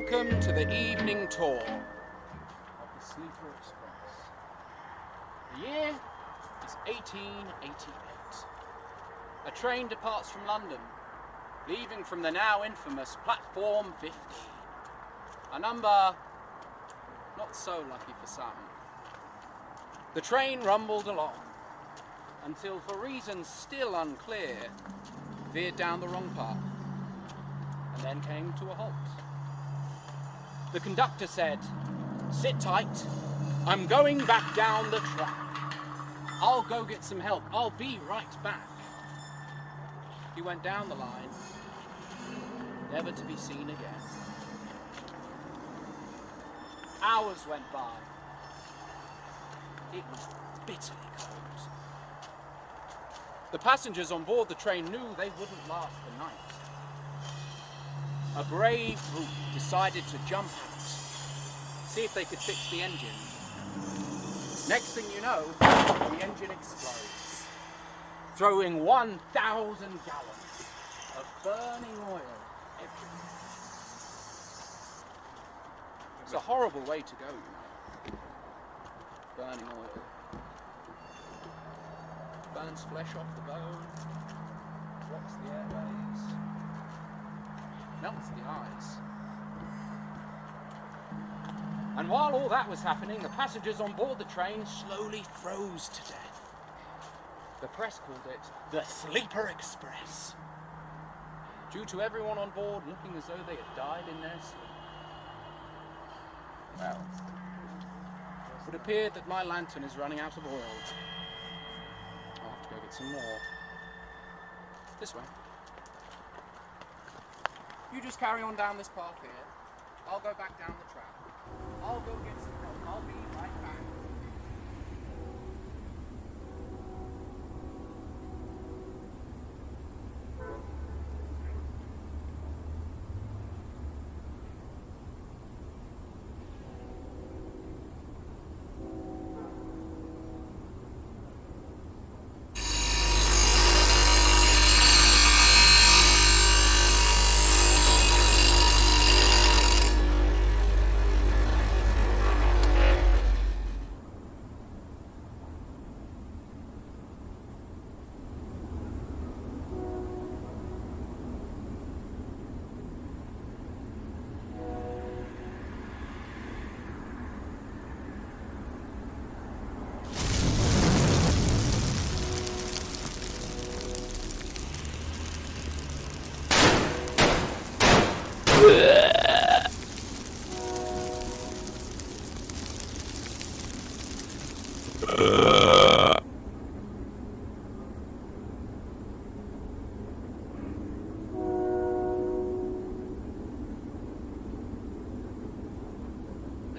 Welcome to the evening tour of the Sleeper Express. The year is 1888. A train departs from London, leaving from the now infamous platform 15. A number not so lucky for some. The train rumbled along until, for reasons still unclear, veered down the wrong path and then came to a halt. The conductor said, Sit tight, I'm going back down the track. I'll go get some help, I'll be right back. He went down the line, never to be seen again. Hours went by. It was bitterly cold. The passengers on board the train knew they wouldn't last the night. A brave group decided to jump out, see if they could fix the engine. Next thing you know, the engine explodes, throwing 1,000 gallons of burning oil everywhere. It's a horrible way to go, you know. Burning oil. Burns flesh off the bone, blocks the airways, melts the eyes. And while all that was happening, the passengers on board the train slowly froze to death. The press called it the Sleeper Express, due to everyone on board looking as though they had died in their sleep. Well, it would appear that my lantern is running out of oil. I'll have to go get some more. This way. You just carry on down this path here. I'll go back down the track. I'll go get some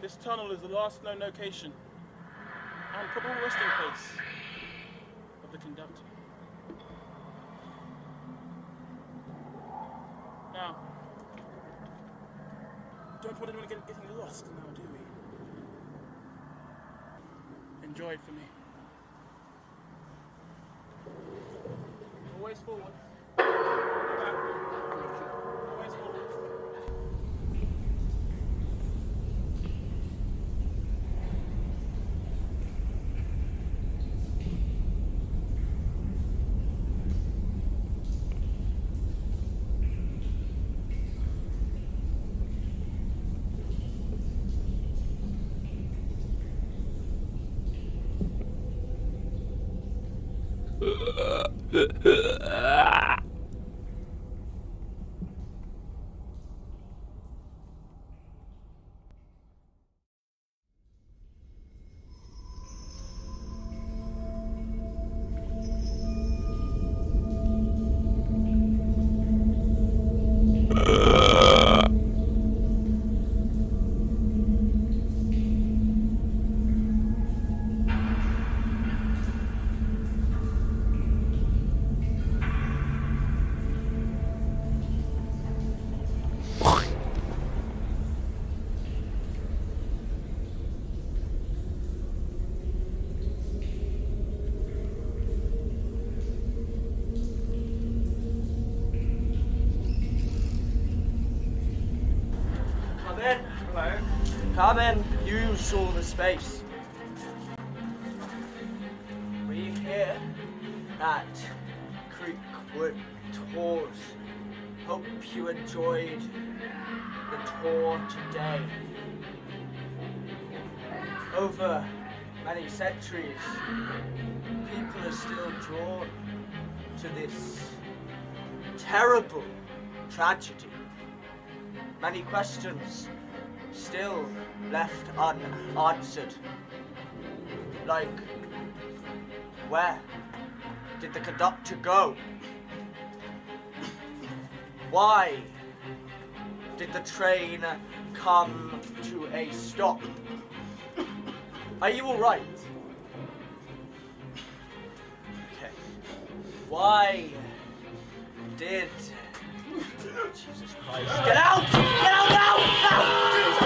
This tunnel is the last known location and probable resting place of the conductor. Now, don't want anyone get, getting lost now, do we? Enjoy it for me. Always forward. Always forward. Come in. Hello. Come in. You saw the space. We here at Creekwood Tours hope you enjoyed the tour today. Over many centuries, people are still drawn to this terrible tragedy many questions still left unanswered. Like, where did the conductor go? Why did the train come to a stop? Are you alright? Okay. Why did Jesus Christ. Get out! Get out now! Now!